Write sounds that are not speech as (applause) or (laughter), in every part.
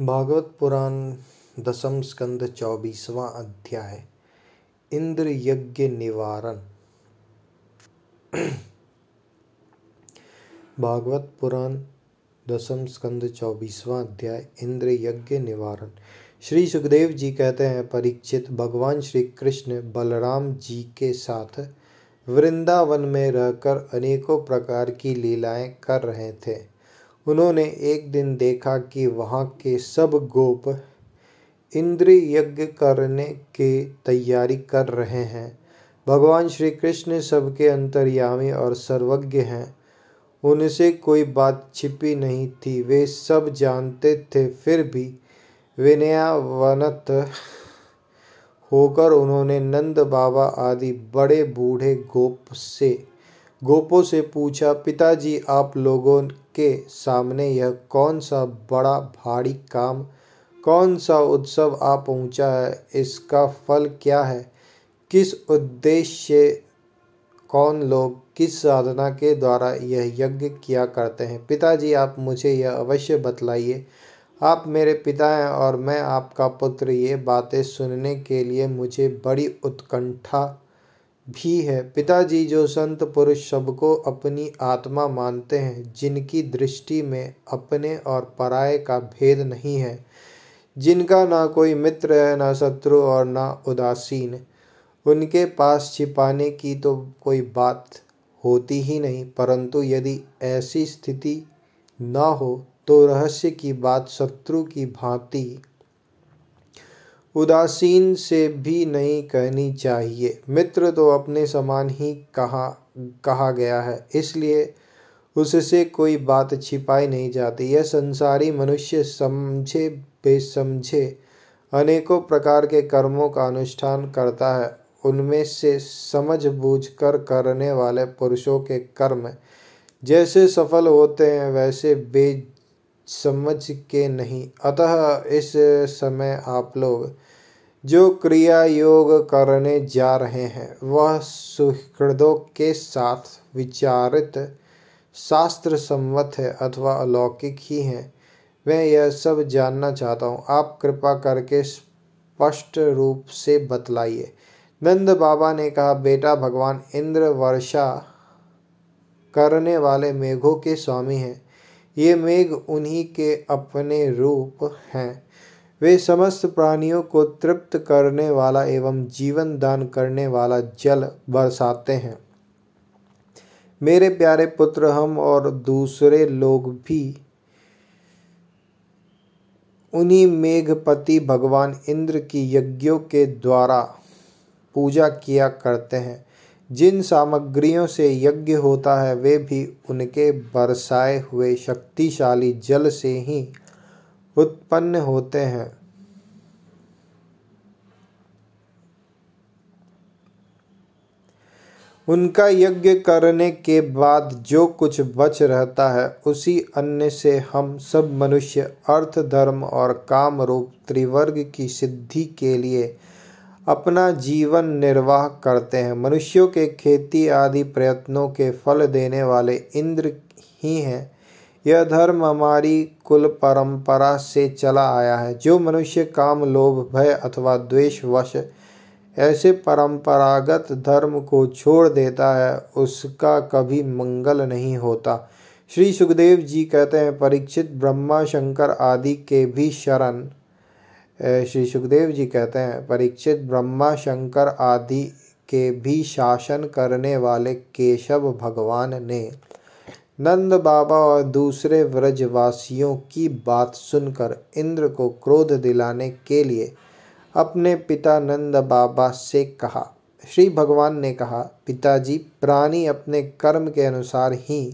भागवत पुराण दसम स्कंद चौबीसवां अध्याय इंद्र यज्ञ निवारण। भागवत पुराण दसम स्कंद चौबीसवां अध्याय इंद्र यज्ञ निवारण। श्री सुखदेव जी कहते हैं, परीक्षित भगवान श्री कृष्ण बलराम जी के साथ वृंदावन में रहकर अनेकों प्रकार की लीलाएँ कर रहे थे। उन्होंने एक दिन देखा कि वहाँ के सब गोप इंद्र यज्ञ करने की तैयारी कर रहे हैं। भगवान श्री कृष्ण सबके अंतर्यामी और सर्वज्ञ हैं। उनसे कोई बात छिपी नहीं थी। वे सब जानते थे, फिर भी विनयावनत होकर उन्होंने नंद बाबा आदि बड़े बूढ़े गोप से, गोपों से पूछा, पिताजी, आप लोगों के सामने यह कौन सा बड़ा भारी काम, कौन सा उत्सव आ पहुँचा है, इसका फल क्या है? किस उद्देश्य, कौन लोग, किस साधना के द्वारा यह यज्ञ किया करते हैं? पिताजी, आप मुझे यह अवश्य बतलाइए। आप मेरे पिता हैं और मैं आपका पुत्र। ये बातें सुनने के लिए मुझे बड़ी उत्कंठा भी है। पिताजी जो संत पुरुष सबको अपनी आत्मा मानते हैं, जिनकी दृष्टि में अपने और पराये का भेद नहीं है, जिनका ना कोई मित्र है, ना शत्रु और ना उदासीन, उनके पास छिपाने की तो कोई बात होती ही नहीं। परंतु यदि ऐसी स्थिति न हो तो रहस्य की बात, शत्रु की भांति उदासीन से भी नहीं कहनी चाहिए। मित्र तो अपने समान ही कहा कहा गया है, इसलिए उससे कोई बात छिपाई नहीं जाती। यह संसारी मनुष्य समझे, बेसमझे, अनेकों प्रकार के कर्मों का अनुष्ठान करता है। उनमें से समझ बूझ कर करने वाले पुरुषों के कर्म जैसे सफल होते हैं, वैसे बे समझ के नहीं। अतः इस समय आप लोग जो क्रिया योग करने जा रहे हैं, वह सुहृदों के साथ विचारित शास्त्र सम्मत है अथवा अलौकिक ही है। मैं यह सब जानना चाहता हूँ। आप कृपा करके स्पष्ट रूप से बतलाइए। नंद बाबा ने कहा, बेटा भगवान इंद्र वर्षा करने वाले मेघों के स्वामी हैं। ये मेघ उन्हीं के अपने रूप हैं। वे समस्त प्राणियों को तृप्त करने वाला एवं जीवन दान करने वाला जल बरसाते हैं। मेरे प्यारे पुत्र, हम और दूसरे लोग भी उन्हीं मेघपति भगवान इंद्र की यज्ञों के द्वारा पूजा किया करते हैं। जिन सामग्रियों से यज्ञ होता है, वे भी उनके बरसाए हुए शक्तिशाली जल से ही उत्पन्न होते हैं। उनका यज्ञ करने के बाद जो कुछ बच रहता है, उसी अन्न से हम सब मनुष्य, अर्थ, धर्म और काम रूप, त्रिवर्ग की सिद्धि के लिए अपना जीवन निर्वाह करते हैं। मनुष्यों के खेती आदि प्रयत्नों के फल देने वाले इंद्र ही हैं। यह धर्म हमारी कुल परंपरा से चला आया है। जो मनुष्य काम, लोभ, भय अथवा द्वेष वश ऐसे परंपरागत धर्म को छोड़ देता है, उसका कभी मंगल नहीं होता। श्री सुखदेव जी कहते हैं, परीक्षित ब्रह्मा शंकर आदि के भी शरण श्री सुखदेव जी कहते हैं, परीक्षित ब्रह्मा शंकर आदि के भी शासन करने वाले केशव भगवान ने नंद बाबा और दूसरे व्रजवासियों की बात सुनकर इंद्र को क्रोध दिलाने के लिए अपने पिता नंद बाबा से कहा। श्री भगवान ने कहा, पिताजी, प्राणी अपने कर्म के अनुसार ही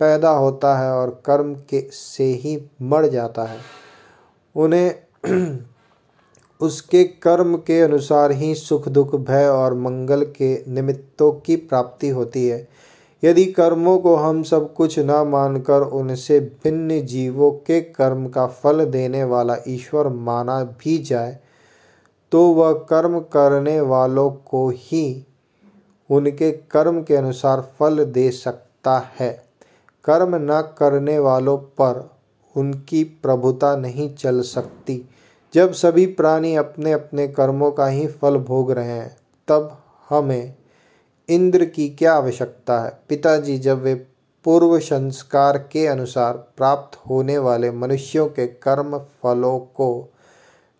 पैदा होता है और कर्म के से ही मर जाता है। उन्हें उसके कर्म के अनुसार ही सुख, दुख, भय और मंगल के निमित्तों की प्राप्ति होती है। यदि कर्मों को हम सब कुछ न मानकर उनसे भिन्न जीवों के कर्म का फल देने वाला ईश्वर माना भी जाए तो वह कर्म करने वालों को ही उनके कर्म के अनुसार फल दे सकता है। कर्म न करने वालों पर उनकी प्रभुता नहीं चल सकती। जब सभी प्राणी अपने अपने कर्मों का ही फल भोग रहे हैं, तब हमें इंद्र की क्या आवश्यकता है? पिताजी, जब वे पूर्व संस्कार के अनुसार प्राप्त होने वाले मनुष्यों के कर्म फलों को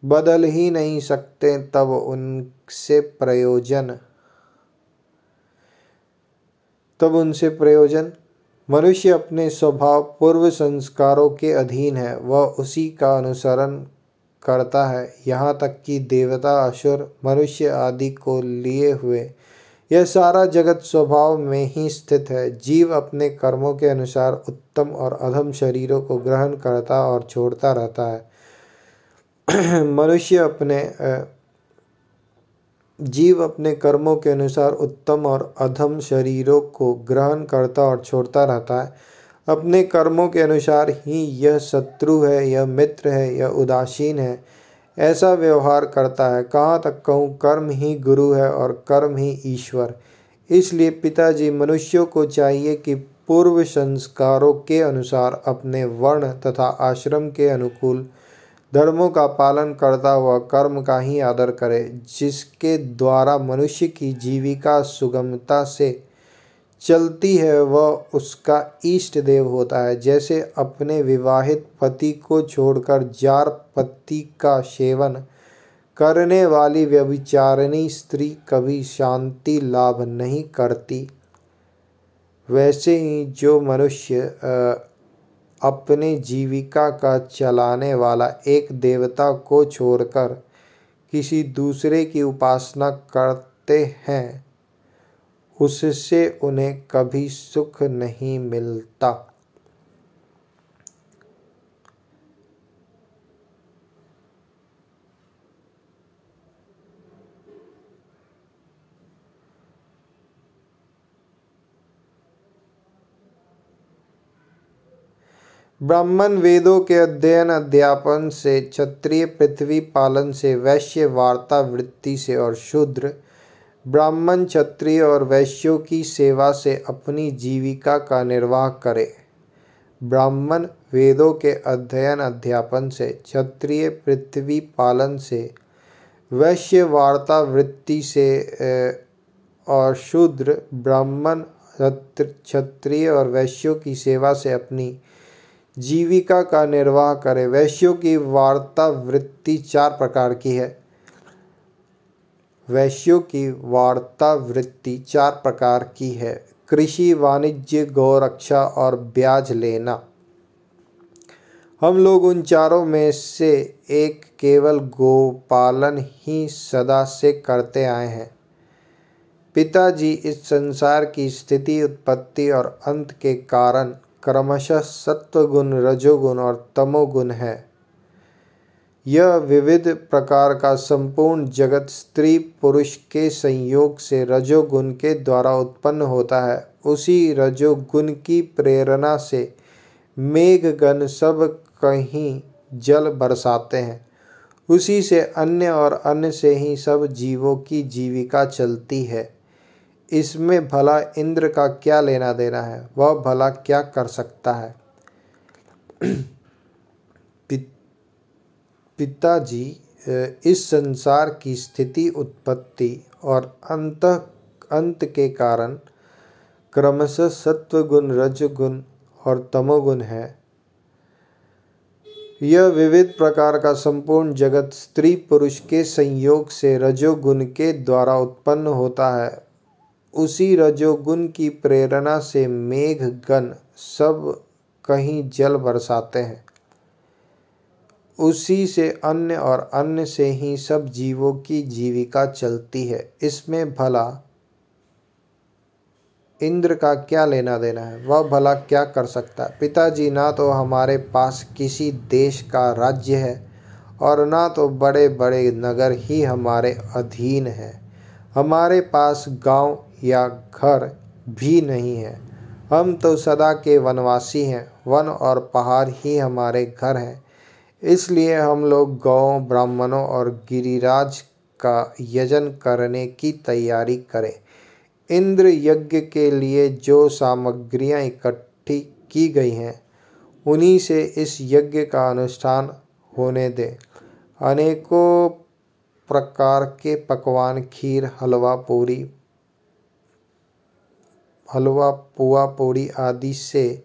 बदल ही नहीं सकते, तब उनसे प्रयोजन। तब उनसे प्रयोजन। मनुष्य अपने स्वभाव पूर्व संस्कारों के अधीन है, वह उसी का अनुसरण करता है। यहाँ तक कि देवता, असुर, मनुष्य आदि को लिए हुए यह सारा जगत स्वभाव में ही स्थित है। जीव अपने कर्मों के अनुसार उत्तम और अधम शरीरों को ग्रहण करता और छोड़ता रहता है। (clears throat) मनुष्य अपने जीव अपने कर्मों के अनुसार उत्तम और अधम शरीरों को ग्रहण करता और छोड़ता रहता है। अपने कर्मों के अनुसार ही यह शत्रु है, यह मित्र है, यह उदासीन है। ऐसा व्यवहार करता है। कहाँ तक कहूँ, कर्म ही गुरु है और कर्म ही ईश्वर। इसलिए पिताजी, मनुष्यों को चाहिए कि पूर्व संस्कारों के अनुसार अपने वर्ण तथा आश्रम के अनुकूल धर्मों का पालन करता हुआ कर्म का ही आदर करे, जिसके द्वारा मनुष्य की जीविका सुगमता से चलती है, वह उसका इष्ट देव होता है। जैसे अपने विवाहित पति को छोड़कर जार पति का सेवन करने वाली व्यभिचारिणी स्त्री कभी शांति लाभ नहीं करती। वैसे ही जो मनुष्य अपने जीविका का चलाने वाला एक देवता को छोड़कर किसी दूसरे की उपासना करते हैं उससे उन्हें कभी सुख नहीं मिलता। ब्राह्मण वेदों के अध्ययन, अध्यापन से क्षत्रिय पृथ्वी पालन से वैश्य वार्ता वृत्ति से और शूद्र ब्राह्मण क्षत्रिय और वैश्यों की सेवा से अपनी जीविका का निर्वाह करे। ब्राह्मण वेदों के अध्ययन अध्यापन से, क्षत्रिय पृथ्वी पालन से, वैश्य वार्ता वृत्ति से और शूद्र ब्राह्मण क्षत्रिय और वैश्यों की सेवा से अपनी जीविका का निर्वाह करे। वैश्यों की वार्ता वृत्ति चार प्रकार की है। वैश्यों की वार्ता वृत्ति चार प्रकार की है। कृषि, वाणिज्य, गौरक्षा और ब्याज लेना। हम लोग उन चारों में से एक केवल गोपालन ही सदा से करते आए हैं। पिताजी इस संसार की स्थिति, उत्पत्ति और अंत के कारण क्रमशः सत्वगुण, रजोगुण और तमोगुण है। यह विविध प्रकार का संपूर्ण जगत स्त्री पुरुष के संयोग से रजोगुण के द्वारा उत्पन्न होता है। उसी रजोगुण की प्रेरणा से मेघगण सब कहीं जल बरसाते हैं। उसी से अन्य और अन्य से ही सब जीवों की जीविका चलती है। इसमें भला इंद्र का क्या लेना देना है? वह भला क्या कर सकता है? पिताजी इस संसार की स्थिति उत्पत्ति और अंत अंत के कारण क्रमशः सत्वगुण, रजगुण और तमोगुण है। यह विविध प्रकार का संपूर्ण जगत स्त्री पुरुष के संयोग से रजोगुण के द्वारा उत्पन्न होता है। उसी रजोगुण की प्रेरणा से मेघ गण सब कहीं जल बरसाते हैं। उसी से अन्य और अन्य से ही सब जीवों की जीविका चलती है। इसमें भला इंद्र का क्या लेना देना है? वह भला क्या कर सकता है? पिताजी, ना तो हमारे पास किसी देश का राज्य है और ना तो बड़े बड़े नगर ही हमारे अधीन हैं। हमारे पास गाँव या घर भी नहीं है। हम तो सदा के वनवासी हैं। वन और पहाड़ ही हमारे घर हैं। इसलिए हम लोग गौ ब्राह्मणों और गिरिराज का यजन करने की तैयारी करें। इंद्र यज्ञ के लिए जो सामग्रियाँ इकट्ठी की गई हैं, उन्हीं से इस यज्ञ का अनुष्ठान होने दें। अनेकों प्रकार के पकवान, खीर, हलवा, पूरी, हलवा, पुआ, पूरी आदि से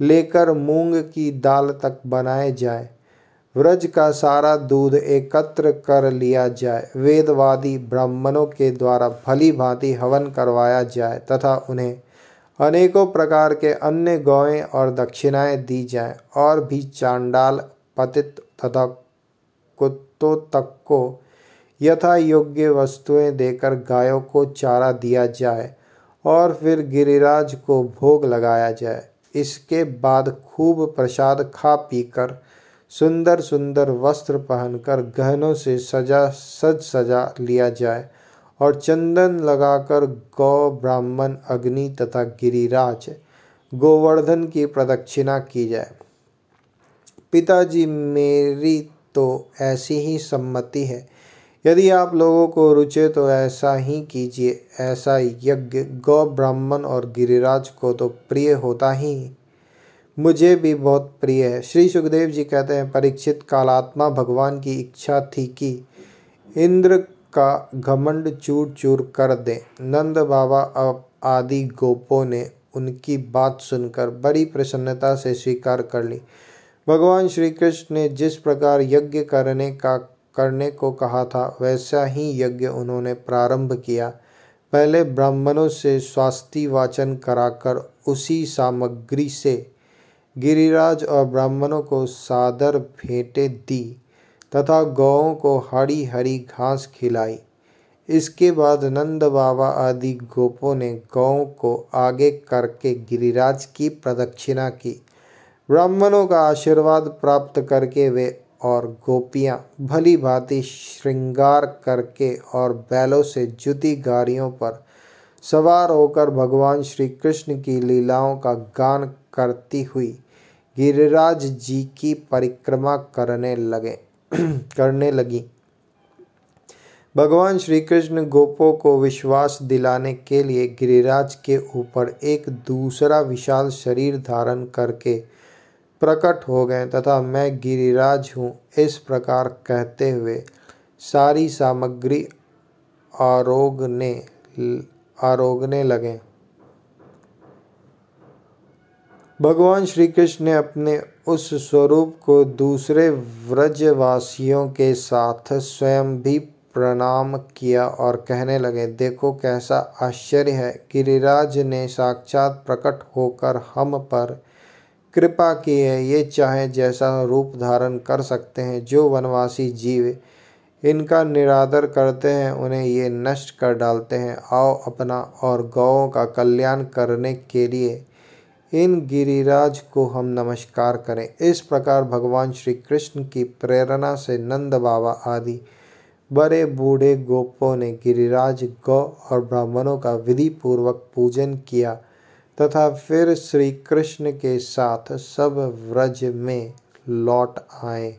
लेकर मूंग की दाल तक बनाए जाए। व्रज का सारा दूध एकत्र कर लिया जाए, वेदवादी ब्राह्मणों के द्वारा भली भांति हवन करवाया जाए तथा उन्हें अनेकों प्रकार के अन्य गौएँ और दक्षिणाएँ दी जाए और भी चांडाल, पतित तथा कुत्तों तक को यथा योग्य वस्तुएँ देकर गायों को चारा दिया जाए और फिर गिरिराज को भोग लगाया जाए। इसके बाद खूब प्रसाद खा पीकर सुंदर सुंदर वस्त्र पहनकर गहनों से सजा, सज सजा लिया जाए और चंदन लगाकर गौ, ब्राह्मण, अग्नि तथा गिरिराज गोवर्धन की प्रदक्षिणा की जाए। पिताजी, मेरी तो ऐसी ही सम्मति है। यदि आप लोगों को रुचे तो ऐसा ही कीजिए। ऐसा यज्ञ गौ, ब्राह्मण और गिरिराज को तो प्रिय होता ही मुझे भी बहुत प्रिय है। श्री सुखदेव जी कहते हैं, परीक्षित कालात्मा भगवान की इच्छा थी कि इंद्र का घमंड चूर चूर कर दे। नंद बाबा अब आदि गोपों ने उनकी बात सुनकर बड़ी प्रसन्नता से स्वीकार कर ली। भगवान श्री कृष्ण ने जिस प्रकार यज्ञ करने का, करने को कहा था, वैसा ही यज्ञ उन्होंने प्रारंभ किया। पहले ब्राह्मणों से स्वास्थ्य वाचन कराकर उसी सामग्री से गिरिराज और ब्राह्मणों को सादर भेंटें दी तथा गौों को हरी हरी घास खिलाई। इसके बाद नंद बाबा आदि गोपों ने गौ को आगे करके गिरिराज की प्रदक्षिणा की। ब्राह्मणों का आशीर्वाद प्राप्त करके वे और गोपियाँ भली भांति श्रृंगार करके और बैलों से जुती गाड़ियों पर सवार होकर भगवान श्री कृष्ण की लीलाओं का गान करती हुई गिरिराज जी की परिक्रमा करने लगे, (clears throat) करने लगी। भगवान श्री कृष्ण गोपों को विश्वास दिलाने के लिए गिरिराज के ऊपर एक दूसरा विशाल शरीर धारण करके प्रकट हो गए तथा मैं गिरिराज हूँ, इस प्रकार कहते हुए सारी सामग्री आरोगने आरोगने लगे। भगवान श्री कृष्ण ने अपने उस स्वरूप को दूसरे व्रजवासियों के साथ स्वयं भी प्रणाम किया और कहने लगे, देखो कैसा आश्चर्य है गिरिराज ने साक्षात प्रकट होकर हम पर कृपा की है। ये चाहे जैसा रूप धारण कर सकते हैं, जो वनवासी जीव इनका निरादर करते हैं, उन्हें ये नष्ट कर डालते हैं। आओ अपना और गौों का कल्याण करने के लिए इन गिरिराज को हम नमस्कार करें। इस प्रकार भगवान श्री कृष्ण की प्रेरणा से नंद बाबा आदि बड़े बूढ़े गोपों ने गिरिराज गौ और ब्राह्मणों का विधि पूर्वक पूजन किया तथा फिर श्री कृष्ण के साथ सब व्रज में लौट आए।